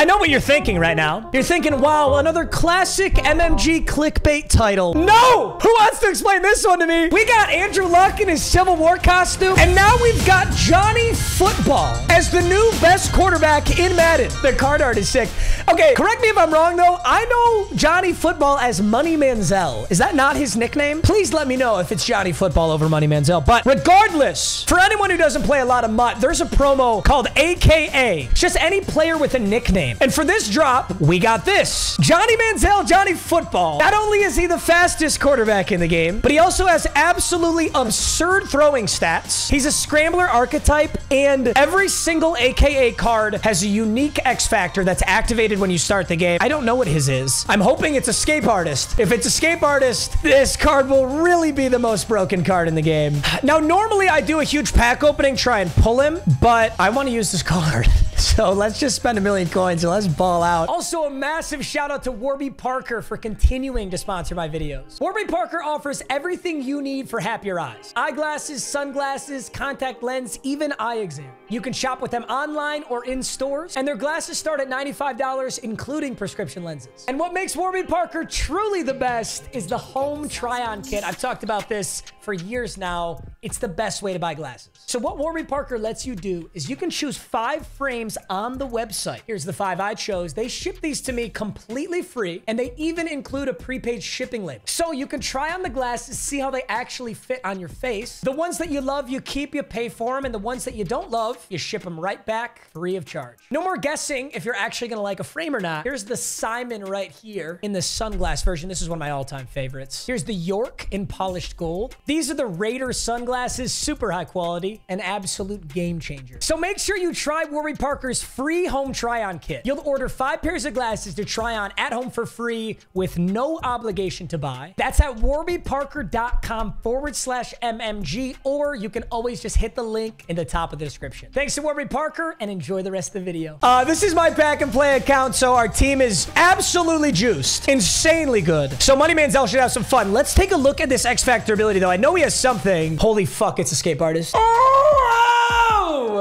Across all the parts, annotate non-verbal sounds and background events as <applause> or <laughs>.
I know what you're thinking right now. You're thinking, wow, another classic MMG clickbait title. No! Who wants to explain this one to me? We got Andrew Luck in his Civil War costume, and now we've got Johnny Football as the new best quarterback in Madden. The card art is sick. Okay, correct me if I'm wrong, though. I know Johnny Football as Money Manziel. Is that not his nickname? Please let me know if it's Johnny Football over Money Manziel. But regardless, for anyone who doesn't play a lot of MUT, there's a promo called AKA. It's just any player with a nickname. And for this drop, we got this. Johnny Manziel, Johnny Football. Not only is he the fastest quarterback in the game, but he also has absolutely absurd throwing stats. He's a scrambler archetype, and every single AKA card has a unique X factor that's activated when you start the game. I don't know what his is. I'm hoping it's Escape Artist. If it's Escape Artist, this card will really be the most broken card in the game. Now, normally I do a huge pack opening, try and pull him, but I want to use this <laughs> card. So let's just spend a million coins and let's ball out. Also, a massive shout out to Warby Parker for continuing to sponsor my videos. Warby Parker offers everything you need for happier eyes. Eyeglasses, sunglasses, contact lens, even eye exam. You can shop with them online or in stores, and their glasses start at $95, including prescription lenses. And what makes Warby Parker truly the best is the home try-on kit. I've talked about this for years now. It's the best way to buy glasses. So what Warby Parker lets you do is you can choose five frames on the website. Here's the five I chose. They ship these to me completely free, and they even include a prepaid shipping label. So you can try on the glasses, see how they actually fit on your face. The ones that you love, you keep, you pay for them, and the ones that you don't love, you ship them right back free of charge. No more guessing if you're actually gonna like a frame or not. Here's the Simon right here in the sunglass version. This is one of my all-time favorites. Here's the York in polished gold. These are the Raider sunglasses, super high quality, an absolute game changer. So make sure you try Warby Parker's free home try-on kit. You'll order five pairs of glasses to try on at home for free with no obligation to buy. That's at warbyparker.com forward slash MMG, or you can always just hit the link in the top of the description. Thanks to Warby Parker, and enjoy the rest of the video. Uh, this is my pack and play account, so our team is absolutely juiced. Insanely good. So Money Manziel should have some fun. Let's take a look at this X Factor ability, though. I know he has something. Holy fuck, it's Escape Artist. Oh!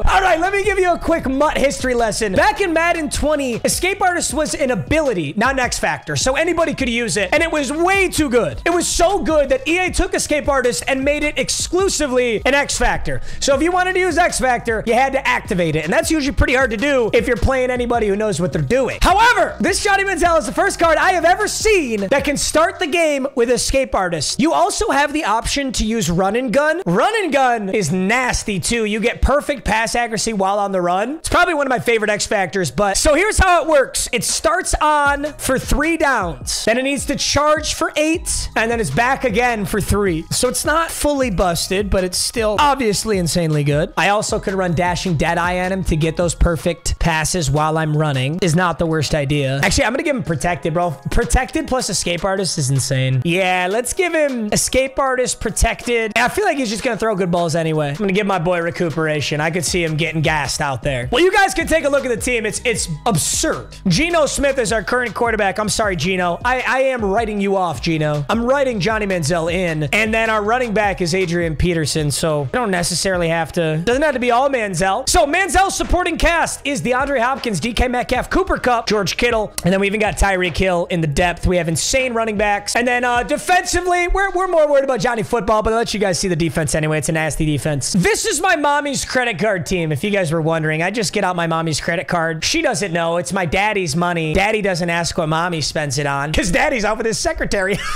All right, let me give you a quick MUT history lesson. Back in Madden 20, Escape Artist was an ability, not an X Factor, so anybody could use it, and it was way too good. It was so good that EA took Escape Artist and made it exclusively an X Factor. So if you wanted to use X Factor, you had to activate it, and that's usually pretty hard to do if you're playing anybody who knows what they're doing. However, this Johnny Manziel is the first card I have ever seen that can start the game with Escape Artist. You also have the option to use Run and Gun. Run and Gun is nasty too. You get perfect pass accuracy while on the run. It's probably one of my favorite X Factors, but so here's how it works. It starts on for three downs, then it needs to charge for eight, and then it's back again for three. So it's not fully busted, but it's still obviously insanely good. I also could run Dashing Deadeye at him to get those perfect passes while I'm running. Is not the worst idea. Actually, I'm gonna give him Protected, bro. Protected plus Escape Artist is insane. Yeah, let's give him Escape Artist, Protected. I feel like he's just gonna throw good balls anyway. I'm gonna give my boy Recuperation. I could see him getting gassed out there. Well, you guys can take a look at the team. It's it's absurd. Geno Smith is our current quarterback. I'm sorry, Geno. I, I am writing you off, Geno. I'm writing Johnny Manziel in. And then our running back is Adrian Peterson. So I don't necessarily have to, doesn't have to be all Manziel. So Manziel's supporting cast is DeAndre Hopkins, DK Metcalf, Cooper Kupp, George Kittle. And then we even got Tyreek Hill in the depth. We have insane running backs. And then uh, defensively, we're, we're more worried about Johnny Football, but I'll let you guys see the defense anyway. It's a nasty defense. This is my mommy's credit card team. If you guys were wondering, I just get out my mommy's credit card. She doesn't know. It's my daddy's money. Daddy doesn't ask what mommy spends it on because daddy's out with his secretary. <laughs>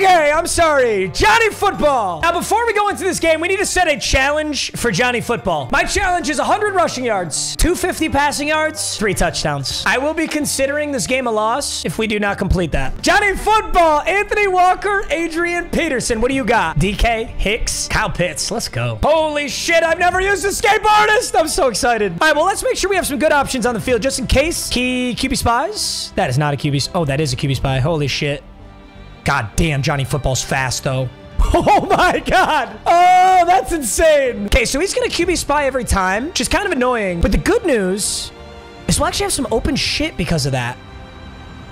Okay, I'm sorry. Johnny Football. Now, before we go into this game, we need to set a challenge for Johnny Football. My challenge is 100 rushing yards, 250 passing yards, three touchdowns. I will be considering this game a loss if we do not complete that. Johnny Football, Anthony Walker, Adrian Peterson. What do you got? DK, Hicks, Kyle Pitts. Let's go. Holy shit, I've never used Escape Artist. I'm so excited. All right, well, let's make sure we have some good options on the field just in case. Key QB Spies. That is not a QB. Oh, that is a QB Spy. Holy shit. God damn, Johnny Football's fast, though. <laughs> Oh my god. Oh, that's insane. Okay, so he's going to QB spy every time, which is kind of annoying. But the good news is we'll actually have some open shit because of that.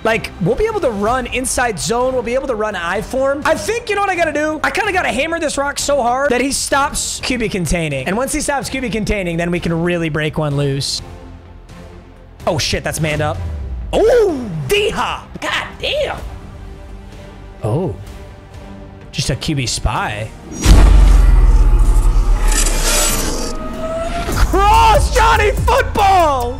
Like, we'll be able to run inside zone. We'll be able to run I form. I think, you know what I got to do? I kind of got to hammer this rock so hard that he stops QB containing. And once he stops QB containing, then we can really break one loose. Oh, shit. That's manned up. Oh, D-Hop. God damn. Oh. Just a QB spy. Cross Johnny football.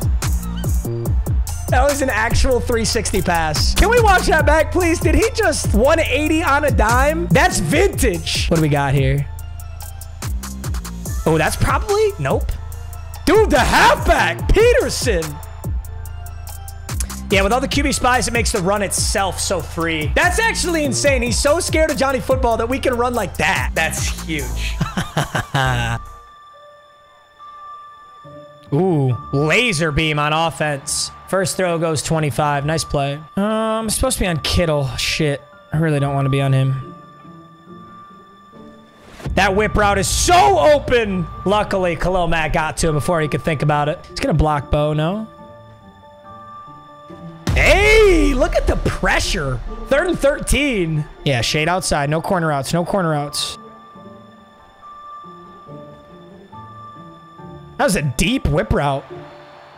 That was an actual 360 pass. Can we watch that back, please? Did he just 180 on a dime? That's vintage. What do we got here? Oh, that's probably... Nope. Dude, the halfback, Peterson. Yeah, with all the QB spies, it makes the run itself so free. That's actually insane. He's so scared of Johnny Football that we can run like that. That's huge. <laughs> Ooh, laser beam on offense. First throw goes 25. Nice play. Um, I'm supposed to be on Kittle. Shit. I really don't want to be on him. That whip route is so open. Luckily, Khalil Mack got to him before he could think about it. He's going to block Bo, no? Look at the pressure. Third and 13. Yeah, shade outside. No corner outs. No corner outs. That was a deep whip route.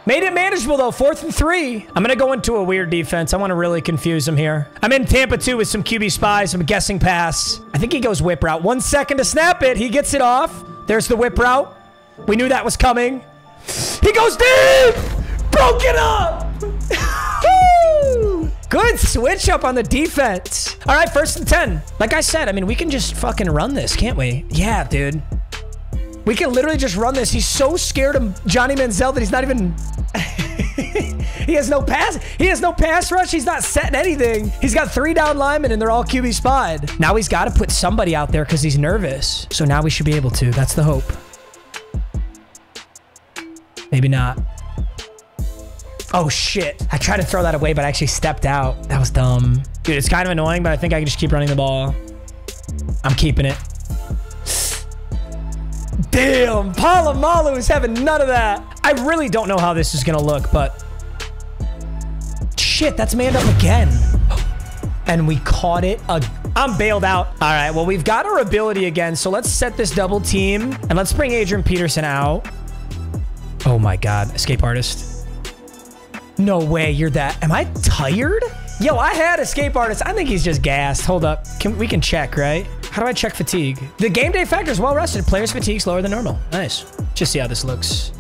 Made it manageable, though. Fourth and three. I'm going to go into a weird defense. I want to really confuse him here. I'm in Tampa, too, with some QB spies. I'm guessing pass. I think he goes whip route. One second to snap it. He gets it off. There's the whip route. We knew that was coming. He goes deep! Broken up! Good switch up on the defense. All right, first and 10. Like I said, I mean, we can just fucking run this, can't we? Yeah, dude. We can literally just run this. He's so scared of Johnny Manziel that he's not even... <laughs> he has no pass. He has no pass rush. He's not setting anything. He's got three down linemen and they're all QB spied. Now he's got to put somebody out there because he's nervous. So now we should be able to. That's the hope. Maybe not. Oh, shit. I tried to throw that away, but I actually stepped out. That was dumb. Dude, it's kind of annoying, but I think I can just keep running the ball. I'm keeping it. <sighs> Damn, Polamalu is having none of that. I really don't know how this is to look, but... Shit, that's manned up again. <gasps> And we caught it. I'm bailed out. All right, well, we've got our ability again, so let's set this double team, and let's bring Adrian Peterson out. Oh, my God. Escape artist. No way you're that. Am I tired? Yo, I had escape artist. I think he's just gassed. Hold up. Can, we can check, right? How do I check fatigue? The game day factor is well rested. Players fatigue's lower than normal. Nice. Just see how this looks.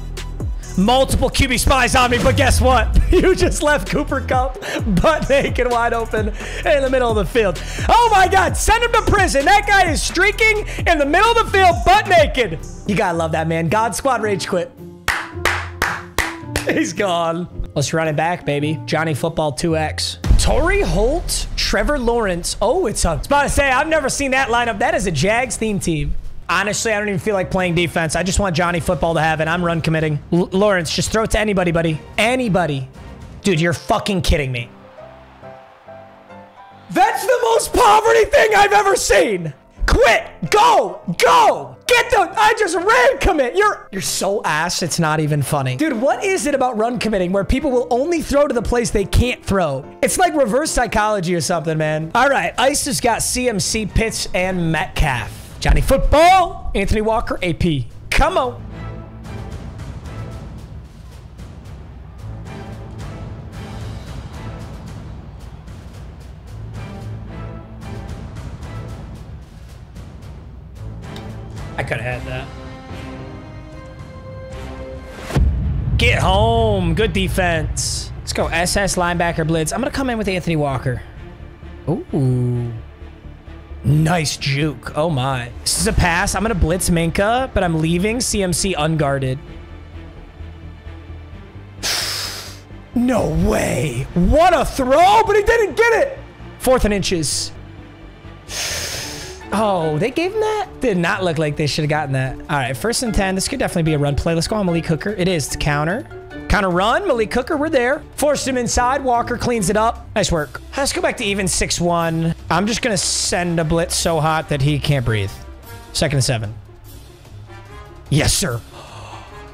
Multiple QB spies on me, but guess what? <laughs> You just left Cooper Kupp butt naked wide open in the middle of the field. Oh my God, send him to prison. That guy is streaking in the middle of the field butt naked. You gotta love that, man. God Squad Rage Quit. He's gone. Let's run it back, baby. Johnny Football 2X. Torry Holt, Trevor Lawrence. Oh, it's a. I was about to say, I've never seen that lineup. That is a Jags theme team. Honestly, I don't even feel like playing defense. I just want Johnny Football to have it. I'm run committing. L Lawrence, just throw it to anybody, buddy. Anybody. Dude, you're fucking kidding me. That's the most poverty thing I've ever seen. Quit. Go. Go. Get the. I just ran commit. You're you're so ass. It's not even funny, dude. What is it about run committing where people will only throw to the place they can't throw? It's like reverse psychology or something, man. All right, Ice has got CMC, Pitts, and Metcalf. Johnny Football, Anthony Walker, AP. Come on. I could have had that. Get home. Good defense. Let's go SS linebacker blitz. I'm going to come in with Anthony Walker. Ooh. Nice juke. Oh my. This is a pass. I'm going to blitz Minkah, but I'm leaving CMC unguarded. <sighs> No way. What a throw, but he didn't get it. Fourth and inches. <sighs> Oh, they gave him that? Did not look like they should have gotten that. All right, first and 10. This could definitely be a run play. Let's go on Malik Hooker. It is to counter. Counter run. Malik Hooker, we're there. Forced him inside. Walker cleans it up. Nice work. Let's go back to even 6-1. I'm just going to send a blitz so hot that he can't breathe. Second and seven. Yes, sir. <gasps>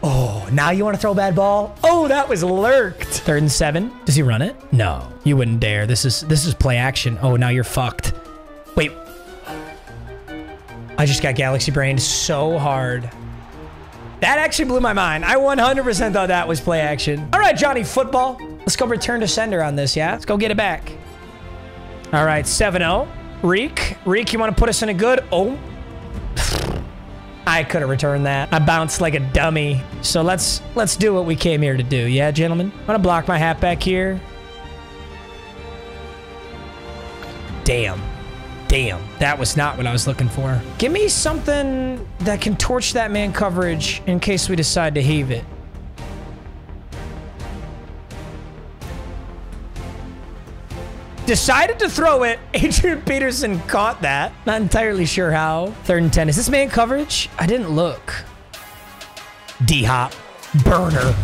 Oh, now you want to throw a bad ball? Oh, that was lurked. Third and seven. Does he run it? No, you wouldn't dare. This is this is play action. Oh, now you're fucked. Wait. I just got galaxy brained so hard. That actually blew my mind. I 100% thought that was play action. All right, Johnny Football. Let's go return to sender on this, yeah? Let's go get it back. All right, 7-0. Reek. Reek, you want to put us in a good... Oh. <sighs> I could have returned that. I bounced like a dummy. So let's let's do what we came here to do. Yeah, gentlemen? I'm going to block my hat back here. Damn. Damn, that was not what I was looking for. Give me something that can torch that man coverage in case we decide to heave it. Decided to throw it. <laughs> Adrian Peterson caught that. Not entirely sure how. Third and 10. Is this man coverage? I didn't look. D-hop. Burner.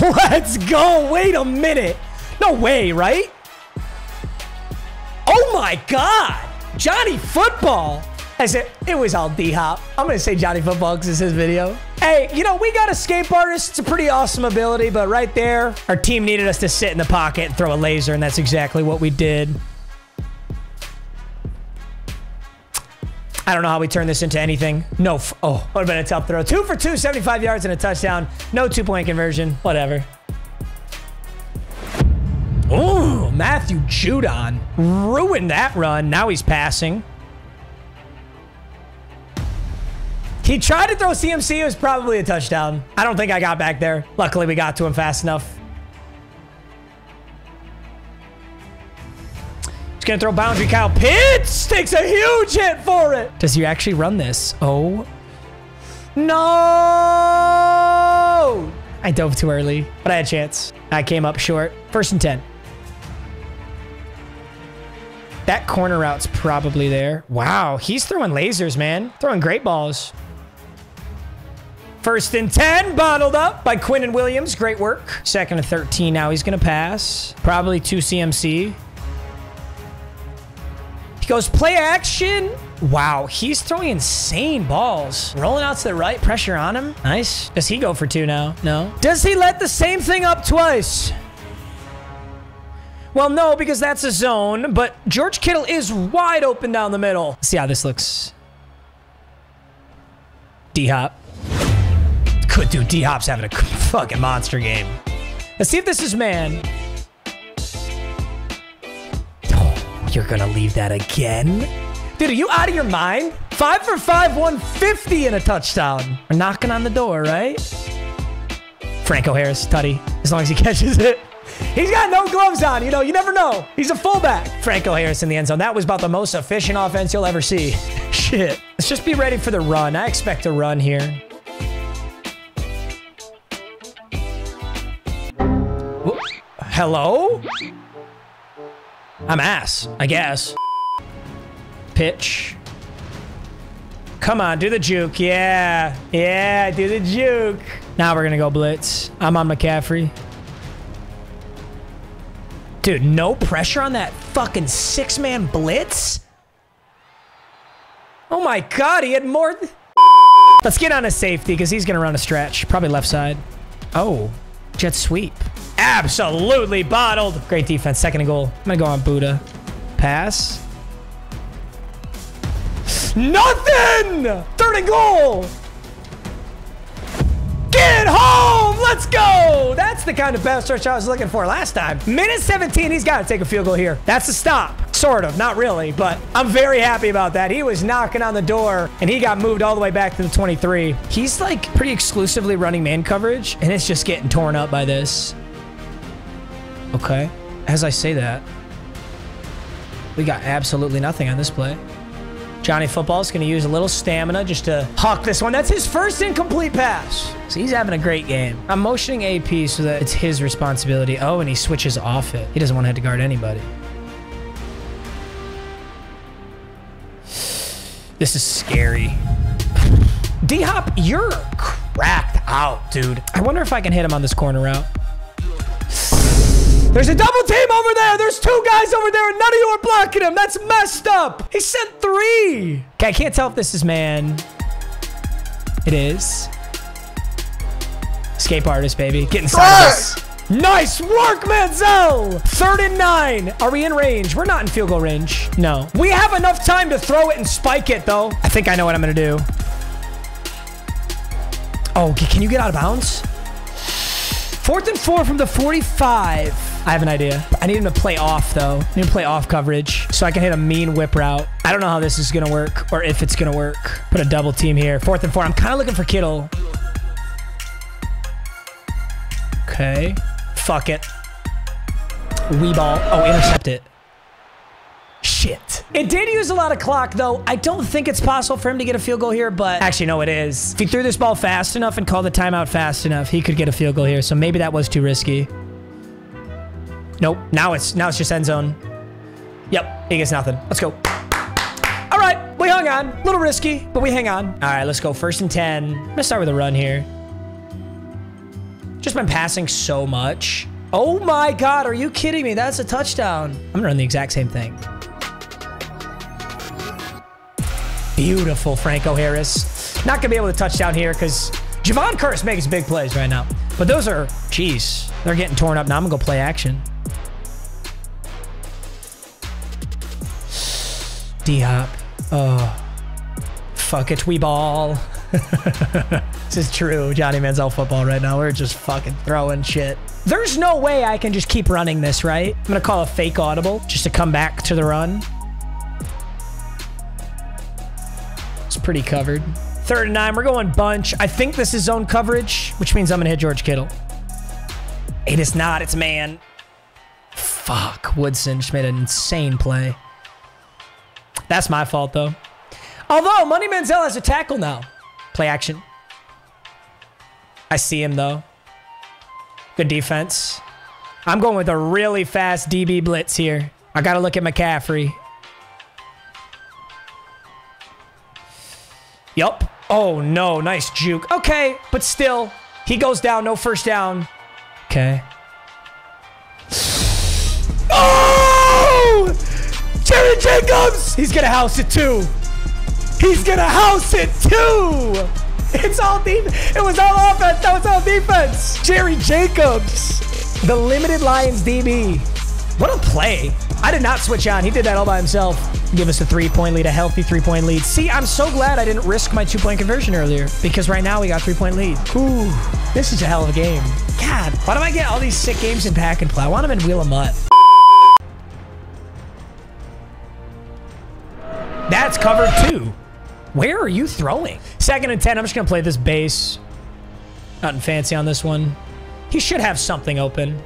<laughs> Let's go. Wait a minute. No way, right? My God. Johnny Football. I said, it was all D-Hop. I'm going to say Johnny Football because it's his video. Hey, you know, we got escape artist. It's a pretty awesome ability, but right there, our team needed us to sit in the pocket and throw a laser, and that's exactly what we did. I don't know how we turn this into anything. No. oh, would have been a tough throw. Two for two, 75 yards and a touchdown. No two-point conversion. Whatever. Oh, Matthew Judon ruined that run. Now he's passing. He tried to throw CMC. It was probably a touchdown. I don't think I got back there. Luckily, we got to him fast enough. He's going to throw boundary. Kyle Pitts takes a huge hit for it. Does he actually run this? Oh. No! I dove too early, but I had a chance. I came up short. First and 10. That corner route's probably there. Wow, he's throwing lasers, man. Throwing great balls. First and 10, bottled up by Quinnen Williams. Great work. Second and 13, now he's going to pass. Probably two CMC. He goes play action. Wow, he's throwing insane balls. Rolling out to the right, pressure on him. Nice. Does he go for two now? No. Does he let the same thing up twice? Well, no, because that's a zone, but George Kittle is wide open down the middle. Let's see how this looks. D-Hop. Good dude, D-Hop's having a fucking monster game. Let's see if this is man. Oh, you're gonna leave that again? Dude, are you out of your mind? Five for five, 150 in a touchdown. We're knocking on the door, right? Franco Harris, Tutty, as long as he <laughs> catches it. He's got no gloves on. You know, you never know. He's a fullback. Franco Harris in the end zone. That was about the most efficient offense you'll ever see. <laughs> Shit. Let's just be ready for the run. I expect a run here. Hello? I'm ass, I guess. Pitch. Come on, do the juke. Yeah. Yeah, do the juke. Now we're going to go blitz. I'm on McCaffrey. Dude, no pressure on that fucking six-man blitz? Oh my god, he had more... Let's get on a safety, because he's going to run a stretch. Probably left side. Oh, jet sweep. Absolutely bottled. Great defense. Second and goal. I'm going to go on Budda. Pass. Nothing! Third and goal! Get home! Let's go! That's the kind of pass rush I was looking for last time. Minute 17, he's got to take a field goal here. That's a stop. Sort of, not really, but I'm very happy about that. He was knocking on the door, and he got moved all the way back to the 23. He's like pretty exclusively running man coverage, and it's just getting torn up by this. Okay, as I say that, we got absolutely nothing on this play. Johnny Football is going to use a little stamina just to hawk this one. That's his first incomplete pass. So he's having a great game. I'm motioning AP so that it's his responsibility. Oh, and he switches off it. He doesn't want to have to guard anybody. This is scary. D-Hop, you're cracked out, dude. I wonder if I can hit him on this corner route. There's a double team over there. There's two guys over there, and none of you are blocking him. That's messed up. He sent three. Okay, I can't tell if this is man. It is. Escape artist, baby. Get inside of this. Nice work, Manziel! Third and nine. Are we in range? We're not in field goal range. No. We have enough time to throw it and spike it, though. I think I know what I'm going to do. Oh, can you get out of bounds? Fourth and four from the 45. I have an idea. I need him to play off, though. I need to play off coverage so I can hit a mean whip route. I don't know how this is going to work or if it's going to work. Put a double team here. Fourth and four. I'm kind of looking for Kittle. Okay. Fuck it. Wee ball. Oh, intercept it. Shit. It did use a lot of clock, though. I don't think it's possible for him to get a field goal here, but actually, no, it is. If he threw this ball fast enough and called the timeout fast enough, he could get a field goal here. So maybe that was too risky. Nope. Now it's now it's just end zone. Yep. He gets nothing. Let's go. All right. We hung on. A little risky, but we hang on. All right. Let's go. First and 10. I'm going to start with a run here. Just been passing so much. Oh my God, are you kidding me? That's a touchdown. I'm gonna run the exact same thing. Beautiful, Franco Harris. Not gonna be able to touchdown here because Jevon Kearse makes big plays right now. But those are, jeez, they're getting torn up. Now I'm gonna go play action. D-hop. Oh, fuck it, we ball. <laughs> this is true Johnny Manziel football right now. We're just fucking throwing shit. There's no way I can just keep running this, right? I'm gonna call a fake audible just to come back to the run. It's pretty covered. Third and nine, we're going bunch. I think this is zone coverage, which means I'm gonna hit George Kittle. It is not, it's man. Fuck, Woodson just made an insane play. That's my fault, though. Although, Money Manziel has a tackle now. Play action. I see him, though. Good defense. I'm going with a really fast DB blitz here. I got to look at McCaffrey. Yup. Oh, no. Nice juke. Okay, but still, he goes down. No first down. Okay. Jerry Jacobs! He's to house it, too. He's gonna house it too. It's all deep. It was all offense. That was all defense. Jerry Jacobs, the limited Lions DB. What a play. I did not switch on. He did that all by himself. Give us a three-point lead, a healthy three-point lead. See, I'm so glad I didn't risk my two-point conversion earlier because right now we got three-point lead. Ooh, this is a hell of a game. God, why do I get all these sick games in pack and play? I want them in Wheel of MUT. That's covered too. Where are you throwing? Second and 10. I'm just going to play this base. Nothing fancy on this one. He should have something open.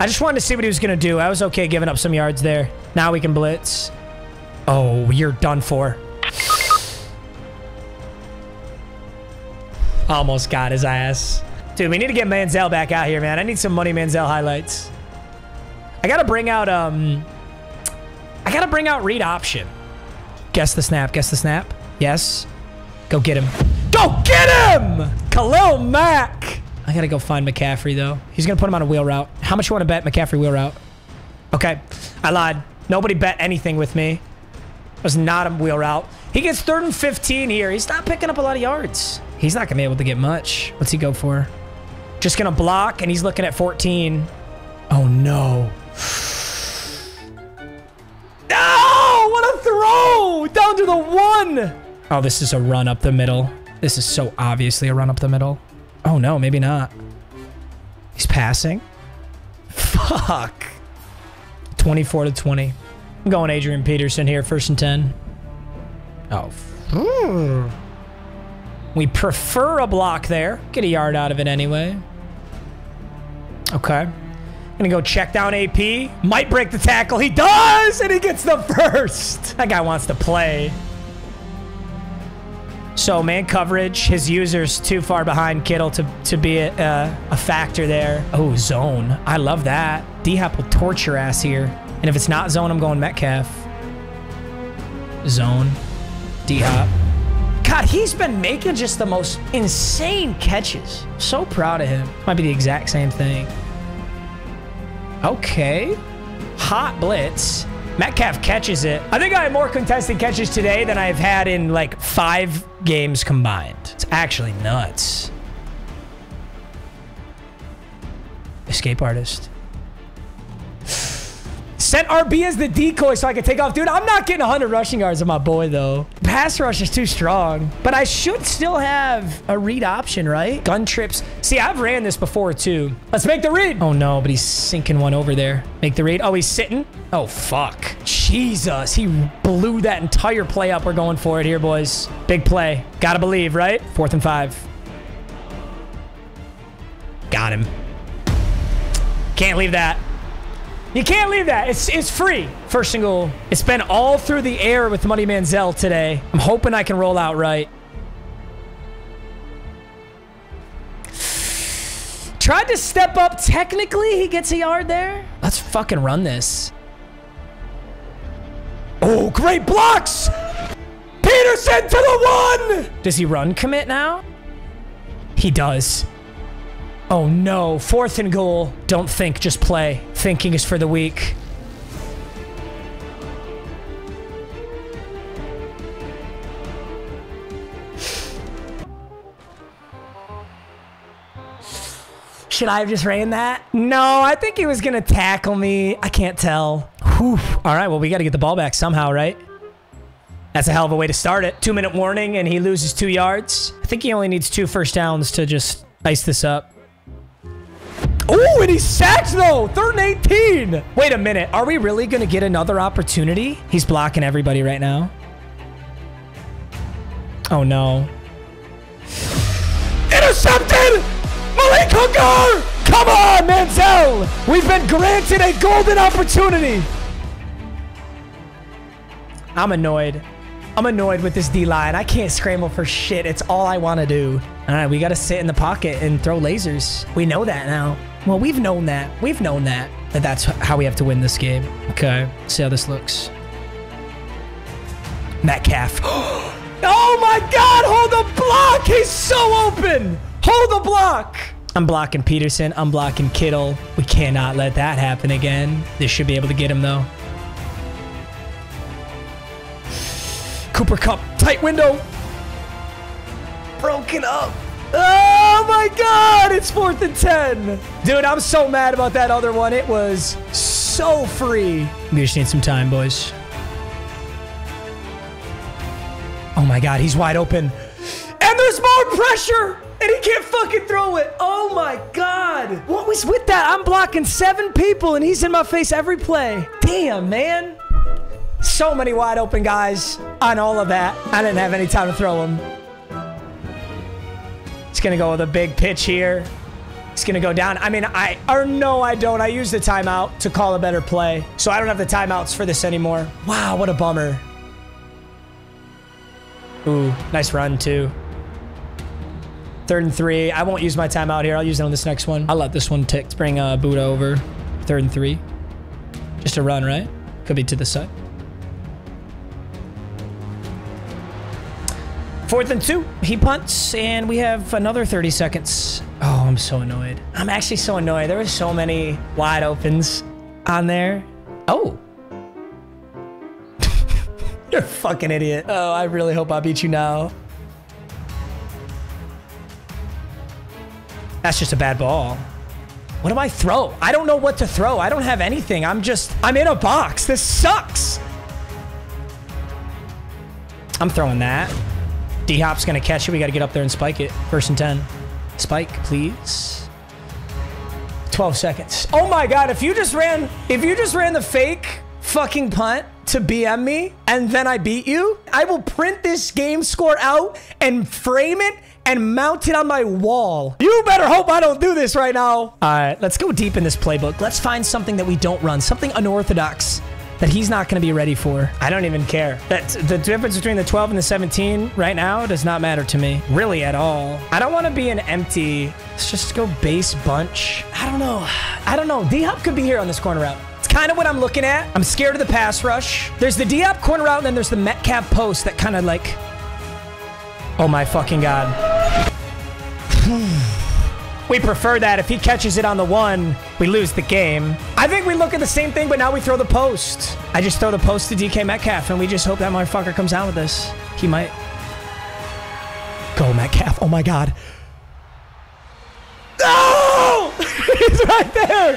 I just wanted to see what he was going to do. I was okay giving up some yards there. Now we can blitz. Oh, you're done for. <sighs> Almost got his ass. Dude, we need to get Manziel back out here, man. I need some money Manziel highlights. I got to bring out, um... I got to bring out read option. Guess the snap. Guess the snap. Yes. Go get him. Go get him! Khalil Mack. I gotta go find McCaffrey, though. He's gonna put him on a wheel route. How much you want to bet McCaffrey wheel route? Okay. I lied. Nobody bet anything with me. It was not a wheel route. He gets third and 15 here. He's not picking up a lot of yards. He's not gonna be able to get much. What's he go for? Just gonna block, and he's looking at 14. Oh. No! Down to the one! Oh, this is a run up the middle. This is so obviously a run up the middle. Oh, no, maybe not. He's passing. Fuck. 24 to 20. I'm going Adrian Peterson here, first and 10. Oh. Hmm. We prefer a block there. Get a yard out of it anyway. Okay. Gonna go check down AP. Might break the tackle. He does! And he gets the first. <laughs> That guy wants to play. So man coverage, his user's too far behind Kittle to, to be a, uh, a factor there. Oh, zone. I love that. D-Hop will your ass here. And if it's not zone, I'm going Metcalf. Zone. D-Hop. God, he's been making just the most insane catches. So proud of him. Might be the exact same thing. Okay. Hot blitz. Metcalf catches it. I think I had more contested catches today than I've had in like five games combined. It's actually nuts. Escape artist. Sent RB as the decoy so I can take off. Dude, I'm not getting 100 rushing yards of my boy, though. Pass rush is too strong. But I should still have a read option, right? Gun trips. See, I've ran this before, too. Let's make the read. Oh, no, but he's sinking one over there. Make the read. Oh, he's sitting. Oh, fuck. Jesus, he blew that entire play up. We're going for it here, boys. Big play. Gotta believe, right? Fourth and five. Got him. Can't leave that. You can't leave that. It's it's free. First single. It's been all through the air with Money Manziel today. I'm hoping I can roll out right. Tried to step up. Technically, he gets a yard there. Let's fucking run this. Oh, great blocks! Peterson to the one! Does he run commit now? He does. Oh no, fourth and goal. Don't think, just play. Thinking is for the weak. Should I have just ran that? No, I think he was going to tackle me. I can't tell. Whew. All right, well, we got to get the ball back somehow, right? That's a hell of a way to start it. Two minute warning and he loses two yards. I think he only needs two first downs to just ice this up. Oh, and he sacked though. Third and 18. Wait a minute. Are we really going to get another opportunity? He's blocking everybody right now. Oh no. Intercepted! Malik Hooker! Come on, Manziel! We've been granted a golden opportunity. I'm annoyed. I'm annoyed with this D-line. I can't scramble for shit. It's all I want to do. All right, we got to sit in the pocket and throw lasers. We know that now. Well, we've known that. We've known that. That that's how we have to win this game. Okay, see how this looks. Metcalf. <gasps> oh my God, hold the block. He's so open. Hold the block. I'm blocking Peterson. I'm blocking Kittle. We cannot let that happen again. This should be able to get him, though. Cooper Kupp. tight window. Broken up. Ah! Oh my god, it's fourth and 10. Dude, I'm so mad about that other one. It was so free. We just need some time, boys. Oh my god, he's wide open. And there's more pressure! And he can't fucking throw it. Oh my god. What was with that? I'm blocking seven people and he's in my face every play. Damn, man. So many wide open guys on all of that. I didn't have any time to throw them. It's going to go with a big pitch here. It's going to go down. I mean, I, or no, I don't. I use the timeout to call a better play. So I don't have the timeouts for this anymore. Wow, what a bummer. Ooh, nice run too. Third and three. I won't use my timeout here. I'll use it on this next one. I'll let this one tick. Bring uh, Budda over. Third and three. Just a run, right? Could be to the side. Fourth and two. He punts, and we have another 30 seconds. Oh, I'm so annoyed. I'm actually so annoyed. There were so many wide opens on there. Oh. <laughs> You're a fucking idiot. Oh, I really hope I beat you now. That's just a bad ball. What do I throw? I don't know what to throw. I don't have anything. I'm just, I'm in a box. This sucks. I'm throwing that. D-Hop's going to catch it. We got to get up there and spike it. First and 10. Spike, please. 12 seconds. Oh my God. If you just ran, if you just ran the fake fucking punt to BM me and then I beat you, I will print this game score out and frame it and mount it on my wall. You better hope I don't do this right now. All right, let's go deep in this playbook. Let's find something that we don't run, something unorthodox that he's not going to be ready for. I don't even care. That the difference between the 12 and the 17 right now does not matter to me, really at all. I don't want to be an empty. Let's just go base bunch. I don't know. I don't know. D-Hop could be here on this corner route. It's kind of what I'm looking at. I'm scared of the pass rush. There's the D-Hop corner route, and then there's the Metcalf post that kind of like... Oh my fucking God. <sighs> <sighs> <sighs> We prefer that. If he catches it on the one, we lose the game. I think we look at the same thing, but now we throw the post. I just throw the post to DK Metcalf, and we just hope that motherfucker comes out with this. He might. Go, Metcalf. Oh, my God. No! <laughs> He's right there.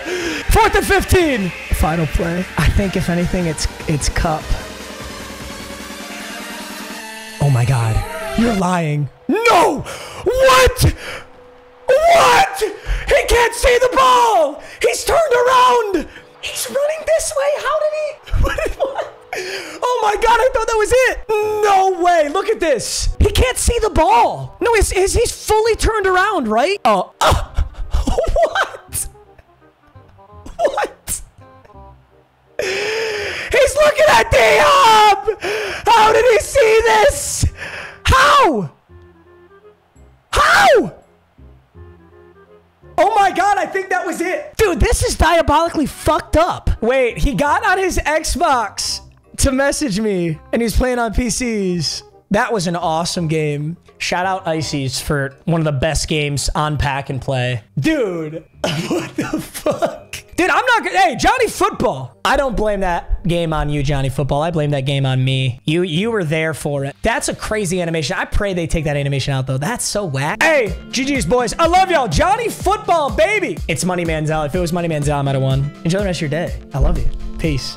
Fourth and 15. Final play. I think if anything, it's it's Kupp. Oh my God. You're lying. No! What? What? He can't see the ball! He's turned around! He's running this way. How did he? <laughs> What? Oh my god, I thought that was it. No way. Look at this. He can't see the ball. No, he's, he's, he's fully turned around, right? Oh. oh. <laughs> What? What? He's looking at D-Hop! How did he see this? How? How? My god, I think that was it. Dude, this is diabolically fucked up. Wait, he got on his Xbox to message me and he's playing on PCs. That was an awesome game. Shout out Ices for one of the best games on pack and play. Dude, <laughs> what the fuck? Dude, I'm not gonna. Hey, Johnny Football. I don't blame that game on you, Johnny Football. I blame that game on me. You you were there for it. That's a crazy animation. I pray they take that animation out though. That's so whack. Hey, GG's boys. I love y'all. Johnny Football, baby. It's Money Manziel. If it was Money Manziel, I might have won. Enjoy the rest of your day. I love you. Peace.